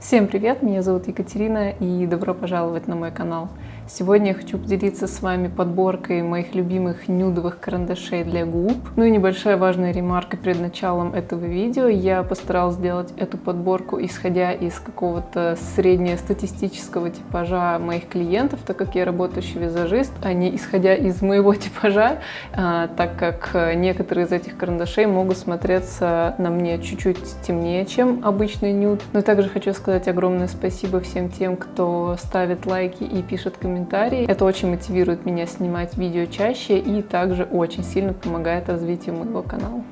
Всем привет, меня зовут Екатерина и добро пожаловать на мой канал. Сегодня я хочу поделиться с вами подборкой моих любимых нюдовых карандашей для губ. Ну и небольшая важная ремарка перед началом этого видео. Я постаралась сделать эту подборку, исходя из какого-то среднестатистического типажа моих клиентов, так как я работающий визажист, а не исходя из моего типажа, а, так как некоторые из этих карандашей могут смотреться на мне чуть-чуть темнее, чем обычный нюд. Но также хочу сказать огромное спасибо всем тем, кто ставит лайки и пишет комментарии. Это очень мотивирует меня снимать видео чаще и также очень сильно помогает развитию моего канала.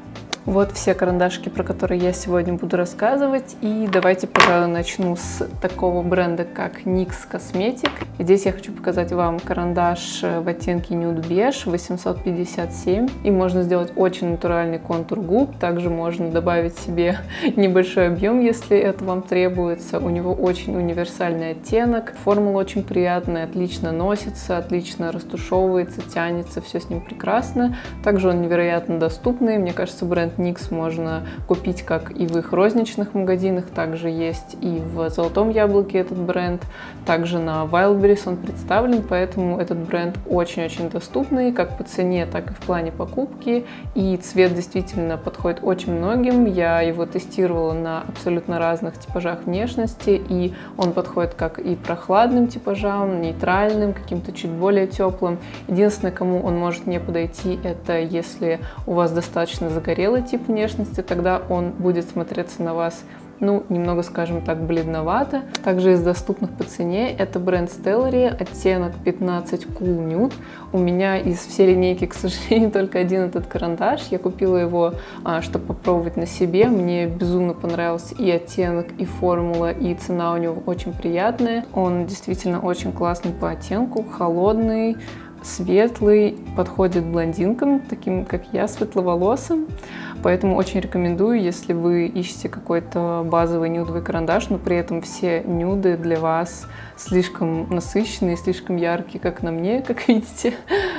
Вот все карандашки, про которые я сегодня буду рассказывать. И давайте, пожалуй, начну с такого бренда, как NYX Cosmetic. Здесь я хочу показать вам карандаш в оттенке Nude Beige 857. И можно сделать очень натуральный контур губ. Также можно добавить себе небольшой объем, если это вам требуется. У него очень универсальный оттенок. Формула очень приятная, отлично носится, отлично растушевывается, тянется. Все с ним прекрасно. Также он невероятно доступный. Мне кажется, бренд Никс можно купить как и в их розничных магазинах, также есть и в Золотом Яблоке этот бренд, также на Wildberries он представлен, поэтому этот бренд очень-очень доступный, как по цене, так и в плане покупки, и цвет действительно подходит очень многим, я его тестировала на абсолютно разных типажах внешности, и он подходит как и прохладным типажам, нейтральным, каким-то чуть более теплым. Единственное, кому он может не подойти, это если у вас достаточно загорелый тип внешности, тогда он будет смотреться на вас ну, немного, скажем так, бледновато. Также из доступных по цене это бренд Stellary, оттенок 15 Cool Nude. У меня из всей линейки, к сожалению, только один этот карандаш. Я купила его, а, чтобы попробовать на себе. Мне безумно понравился и оттенок, и формула, и цена у него очень приятная. Он действительно очень классный по оттенку, холодный, светлый, подходит блондинкам, таким как я, светловолосым. Поэтому очень рекомендую, если вы ищете какой-то базовый нюдовый карандаш, но при этом все нюды для вас слишком насыщенные, слишком яркие, как на мне, как видите.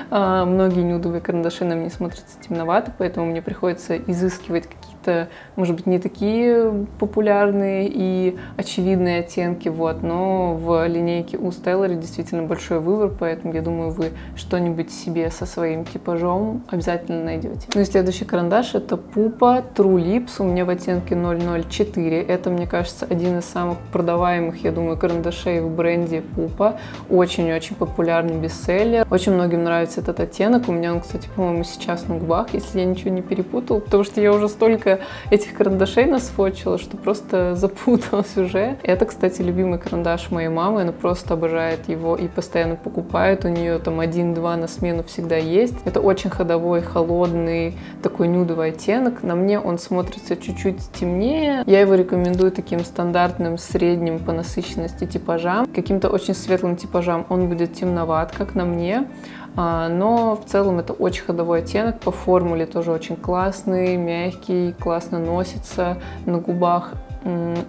А, многие нюдовые карандаши на мне смотрятся темновато, поэтому мне приходится изыскивать какие-то, может быть, не такие популярные и очевидные оттенки, вот, но в линейке у Stellar действительно большой выбор, поэтому я думаю, вы что-нибудь себе со своим типажом обязательно найдете. Ну и следующий карандаш это Pupa True Lips, у меня в оттенке 004. Это, мне кажется, один из самых продаваемых, я думаю, карандашей в бренде Pupa. Очень-очень популярный бестселлер. Очень многим нравится этот оттенок. У меня он, кстати, по-моему, сейчас на губах, если я ничего не перепутала, потому что я уже столько этих карандашей насфочила, что просто запуталась уже. Это, кстати, любимый карандаш моей мамы. Она просто обожает его и постоянно покупает. У нее там один-два на смену всегда есть. Это очень ходовой, холодный, такой нюдовый оттенок. На мне он смотрится чуть-чуть темнее. Я его рекомендую таким стандартным, средним по насыщенности типажам. Каким-то очень светлым типажам он будет темноват, как на мне. А, но в целом это очень ходовой оттенок, по формуле тоже очень классный, мягкий, классно носится на губах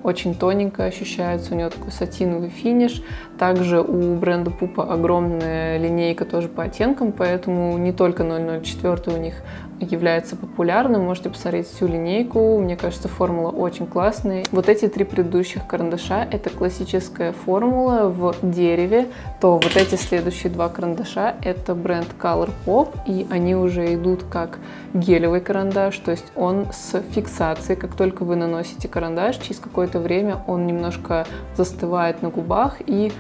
очень тоненько ощущается, у нее такой сатиновый финиш. Также у бренда Пупа огромная линейка тоже по оттенкам, поэтому не только 004 у них является популярным. Можете посмотреть всю линейку. Мне кажется, формула очень классная. Вот эти три предыдущих карандаша — это классическая формула в дереве. То вот эти следующие два карандаша — это бренд Color Pop, и они уже идут как гелевый карандаш, то есть он с фиксацией. Как только вы наносите карандаш, через какое-то время он немножко застывает на губах и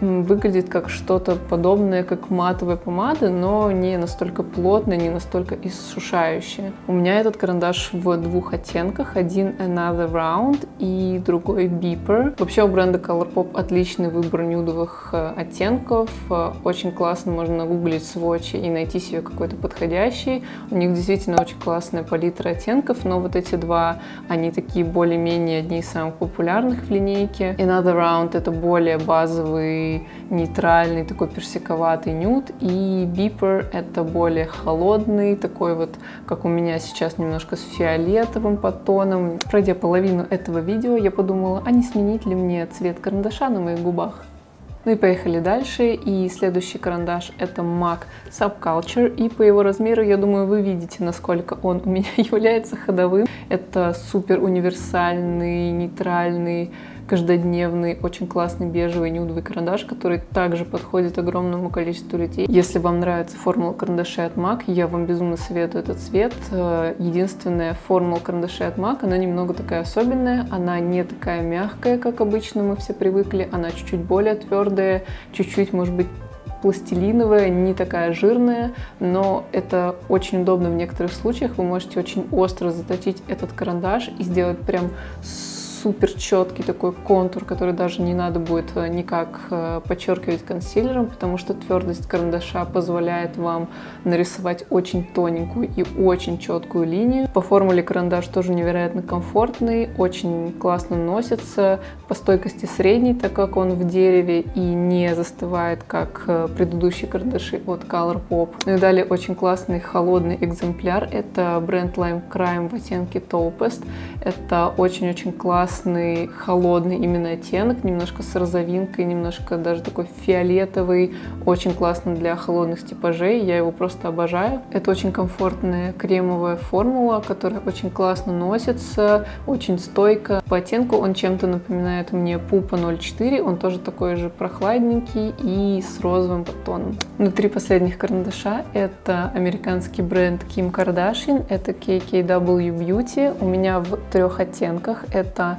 выглядит как что-то подобное, как матовая помада, но не настолько плотная, не настолько иссушающая. У меня этот карандаш в двух оттенках. Один Another Round и другой Beeper. Вообще у бренда Colourpop отличный выбор нюдовых э, оттенков. Э, очень классно можно нагуглить сводчи и найти себе какой-то подходящий. У них действительно очень классная палитра оттенков, но вот эти два, они такие более-менее одни из самых популярных в линейке. Another Round это более базовый нейтральный, такой персиковатый нюд. И бипер это более холодный, такой вот, как у меня сейчас, немножко с фиолетовым подтоном. Пройдя половину этого видео, я подумала, а не сменить ли мне цвет карандаша на моих губах? Ну и поехали дальше. И следующий карандаш это MAC Subculture. И по его размеру, я думаю, вы видите, насколько он у меня является ходовым. Это супер универсальный, нейтральный, каждодневный, очень классный бежевый нюдовый карандаш, который также подходит огромному количеству людей. Если вам нравится формула карандашей от MAC, я вам безумно советую этот цвет. Э, единственная формула карандашей от MAC, она немного такая особенная, она не такая мягкая, как обычно мы все привыкли, она чуть-чуть более твердая, чуть-чуть, может быть, пластилиновая, не такая жирная, но это очень удобно в некоторых случаях. Вы можете очень остро заточить этот карандаш и сделать прям супер четкий такой контур, который даже не надо будет э, никак э, подчеркивать консилером, потому что твердость карандаша позволяет вам нарисовать очень тоненькую и очень четкую линию. По формуле карандаш тоже невероятно комфортный, очень классно носится, по стойкости средний, так как он в дереве и не застывает, как э, предыдущие карандаши от Colourpop. Ну и далее очень классный холодный экземпляр, это бренд Lime Crime в оттенке Topest. Это очень-очень классный классный, холодный именно оттенок, немножко с розовинкой, немножко даже такой фиолетовый, очень классно для холодных типажей, я его просто обожаю. Это очень комфортная кремовая формула, которая очень классно носится, очень стойко. По оттенку он чем-то напоминает мне Пупа 04, он тоже такой же прохладненький и с розовым подтоном. Внутри последних карандаша это американский бренд Kim Kardashian, это KKW Beauty. У меня в трех оттенках. Это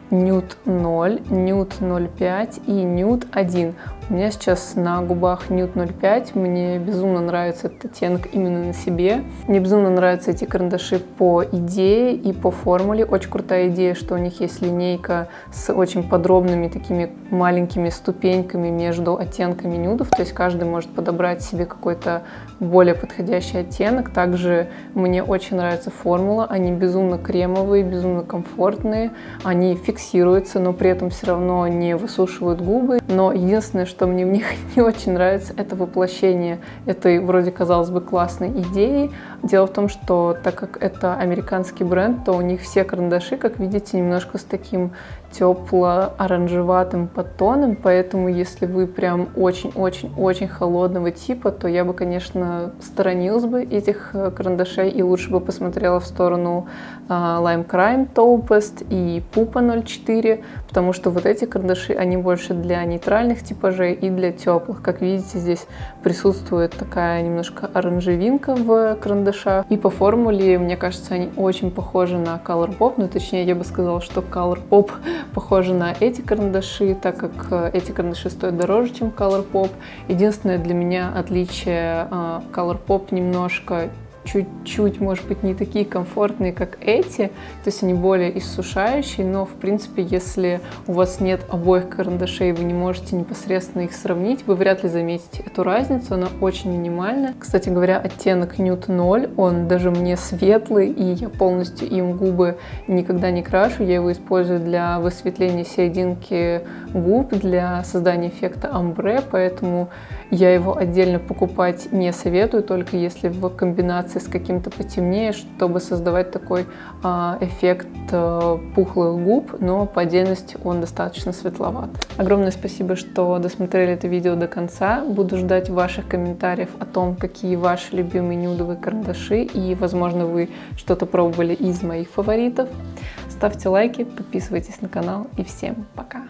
нюд 0, нюд 0,5 и нюд 1. У меня сейчас на губах нюд 0,5. Мне безумно нравится этот оттенок именно на себе. Мне безумно нравятся эти карандаши по идее и по формуле. Очень крутая идея, что у них есть линейка с очень подробными такими маленькими ступеньками между оттенками нюдов. То есть каждый может подобрать себе какой-то более подходящий оттенок. Также мне очень нравится формула. Они безумно кремовые, безумно комфортные. Они фиксируются, но при этом все равно не высушивают губы. Но единственное, что мне в них не очень нравится, это воплощение этой вроде, казалось бы, классной идеи. Дело в том, что так как это американский бренд, то у них все карандаши, как видите, немножко с таким тепло-оранжеватым подтоном, поэтому если вы прям очень-очень-очень холодного типа, то я бы, конечно, сторонилась бы этих э, карандашей и лучше бы посмотрела в сторону uh, Lime Crime Topest и Pupa 04, потому что вот эти карандаши, они больше для нейтральных типажей и для теплых. Как видите, здесь присутствует такая немножко оранжевинка в карандашах. И по формуле, мне кажется, они очень похожи на Colourpop, ну точнее, я бы сказала, что Colourpop похожи на эти карандаши, так как э, эти карандаши стоят дороже, чем Colourpop. Единственное для меня отличие э, Colourpop немножко чуть-чуть, может быть, не такие комфортные, как эти, то есть они более иссушающие, но, в принципе, если у вас нет обоих карандашей, вы не можете непосредственно их сравнить, вы вряд ли заметите эту разницу, она очень минимальная. Кстати говоря, оттенок Nude 0, он даже мне светлый, и я полностью им губы никогда не крашу, я его использую для высветления серединки губ, для создания эффекта амбре, поэтому я его отдельно покупать не советую, только если в комбинации с каким-то потемнее, чтобы создавать такой а, эффект а, пухлых губ, но по отдельности он достаточно светловат. Огромное спасибо, что досмотрели это видео до конца. Буду ждать ваших комментариев о том, какие ваши любимые нюдовые карандаши и, возможно, вы что-то пробовали из моих фаворитов. Ставьте лайки, подписывайтесь на канал и всем пока!